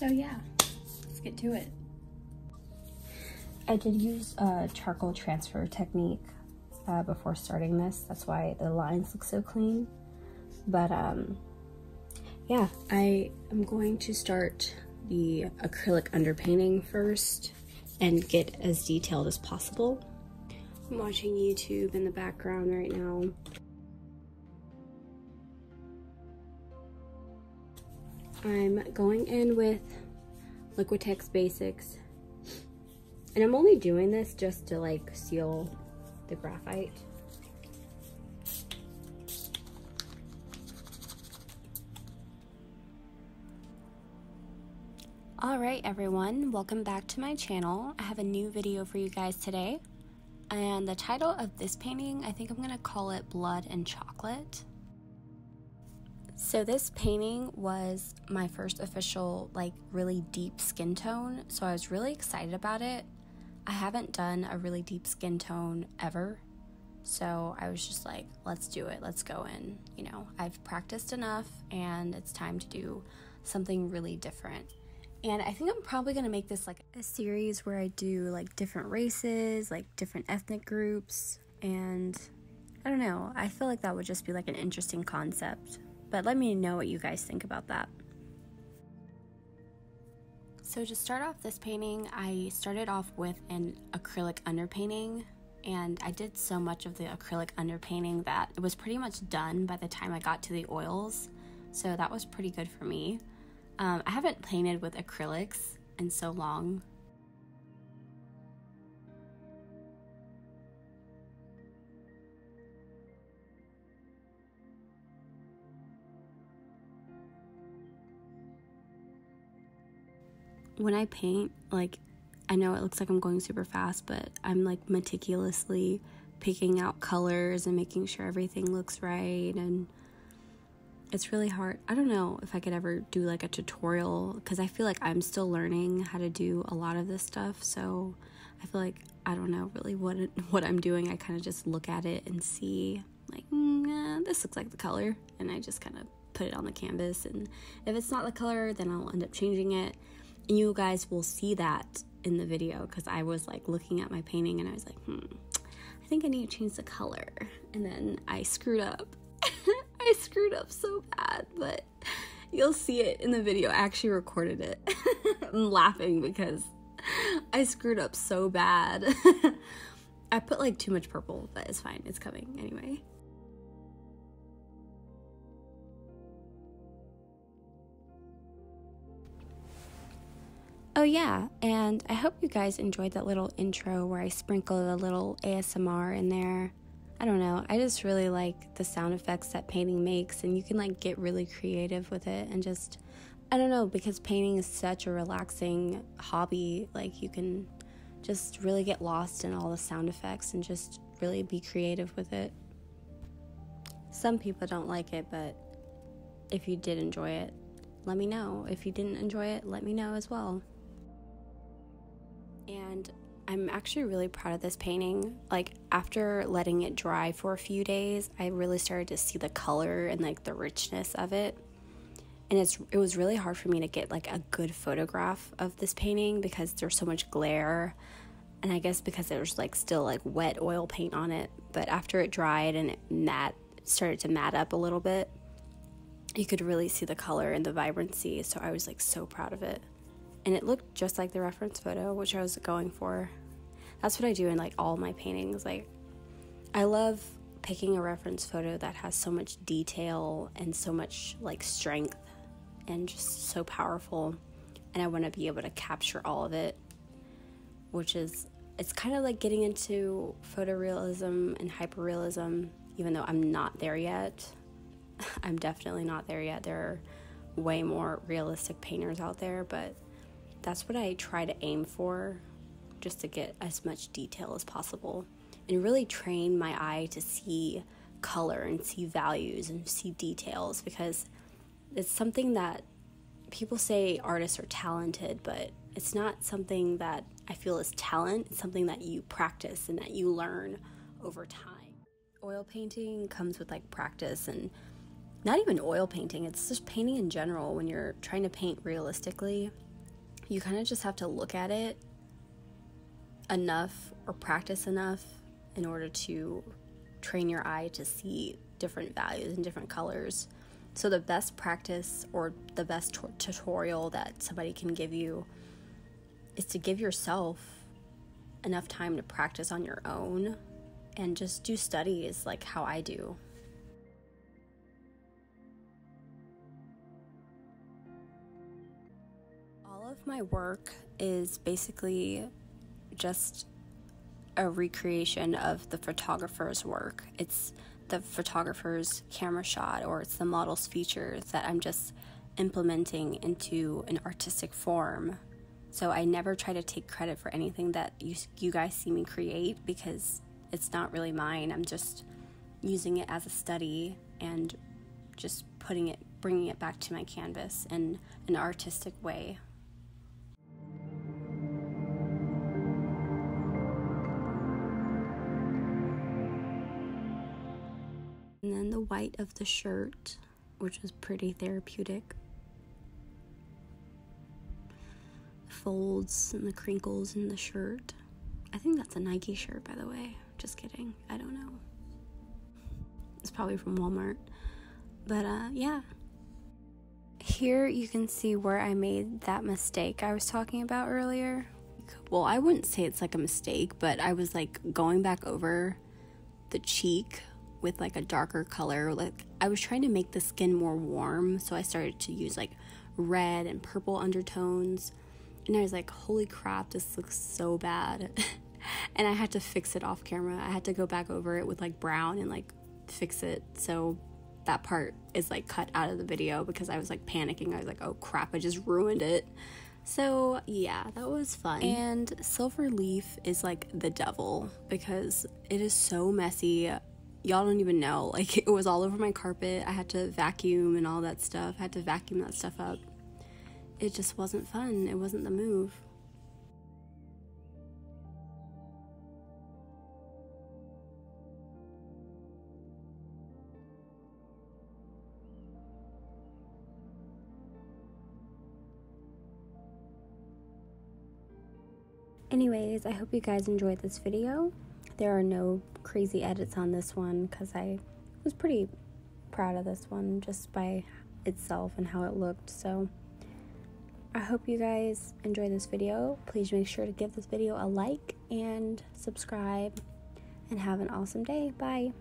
So yeah, let's get to it. I did use a charcoal transfer technique uh, before starting this. That's why the lines look so clean. But um, yeah, I am going to start the acrylic underpainting first and get as detailed as possible. I'm watching YouTube in the background right now. I'm going in with Liquitex Basics. And I'm only doing this just to like seal the graphite. Alright everyone, welcome back to my channel. I have a new video for you guys today. And the title of this painting, I think I'm going to call it Blood and Chocolate. So this painting was my first official like really deep skin tone, so I was really excited about it. I haven't done a really deep skin tone ever. So I was just like, let's do it. Let's go in. You know, I've practiced enough and it's time to do something really different. And I think I'm probably going to make this like a series where I do like different races, like different ethnic groups. And I don't know, I feel like that would just be like an interesting concept. But let me know what you guys think about that. So to start off this painting, I started off with an acrylic underpainting and I did so much of the acrylic underpainting that it was pretty much done by the time I got to the oils. So that was pretty good for me. Um, I haven't painted with acrylics in so long. When I paint, like, I know it looks like I'm going super fast, but I'm like meticulously picking out colors and making sure everything looks right and it's really hard. I don't know if I could ever do like a tutorial because I feel like I'm still learning how to do a lot of this stuff. So I feel like I don't know really what what I'm doing. I kind of just look at it and see like mm, this looks like the color, and I just kind of put it on the canvas. And if it's not the color, then I'll end up changing it. And you guys will see that in the video because I was like looking at my painting and I was like, hmm, I think I need to change the color. And then I screwed up I screwed up so bad, but you'll see it in the video. I actually recorded it. I'm laughing because I screwed up so bad. I put like too much purple, but it's fine. It's coming anyway. Oh, yeah, and I hope you guys enjoyed that little intro where I sprinkled a little ASMR in there. I don't know. I just really like the sound effects that painting makes, and you can like get really creative with it and just, I don't know, because painting is such a relaxing hobby. Like, you can just really get lost in all the sound effects and just really be creative with it. Some people don't like it, but if you did enjoy it, let me know. If you didn't enjoy it, let me know as well. And I'm actually really proud of this painting. Like after letting it dry for a few days, I really started to see the color and like the richness of it. And it's it was really hard for me to get like a good photograph of this painting because there's so much glare. And I guess because there's like still like wet oil paint on it, but after it dried and it matte started to matte up a little bit, you could really see the color and the vibrancy. So I was like so proud of it and it looked just like the reference photo, which I was going for that's what I do in like all my paintings. Like, I love picking a reference photo that has so much detail and so much like strength and just so powerful. And I want to be able to capture all of it, which is, it's kind of like getting into photorealism and hyperrealism, even though I'm not there yet. I'm definitely not there yet. There are way more realistic painters out there, but that's what I try to aim for just to get as much detail as possible and really train my eye to see color and see values and see details because it's something that people say artists are talented, but it's not something that I feel is talent. It's something that you practice and that you learn over time. Oil painting comes with like practice and not even oil painting, it's just painting in general when you're trying to paint realistically you kind of just have to look at it enough or practice enough in order to train your eye to see different values and different colors. So, the best practice or the best t- tutorial that somebody can give you is to give yourself enough time to practice on your own and just do studies like how I do. Of my work is basically just a recreation of the photographer's work. It's the photographer's camera shot or it's the model's features that I'm just implementing into an artistic form. So I never try to take credit for anything that you you guys see me create because it's not really mine. I'm just using it as a study and just putting it bringing it back to my canvas in an artistic way. And then the white of the shirt, which was pretty therapeutic. The folds and the crinkles in the shirt. I think that's a Nike shirt, by the way. Just kidding. I don't know. It's probably from Walmart. But uh, yeah. Here you can see where I made that mistake I was talking about earlier. Well, I wouldn't say it's like a mistake, but I was like going back over the cheek with like a darker color. Like I was trying to make the skin more warm, so I started to use like red and purple undertones. And I was like, holy crap, this looks so bad. and I had to fix it off camera. I had to go back over it with like brown and like fix it. So that part is like cut out of the video because I was like panicking. I was like, oh crap, I just ruined it. So, yeah, that was fun. And Silver Leaf is like the devil because it is so messy y'all don't even know. Like it was all over my carpet. I had to vacuum and all that stuff. I had to vacuum that stuff up. It just wasn't fun. It wasn't the move. Anyways, I hope you guys enjoyed this video. There are no crazy edits on this one because I was pretty proud of this one just by itself and how it looked. So I hope you guys enjoy this video. Please make sure to give this video a like and subscribe and have an awesome day. Bye.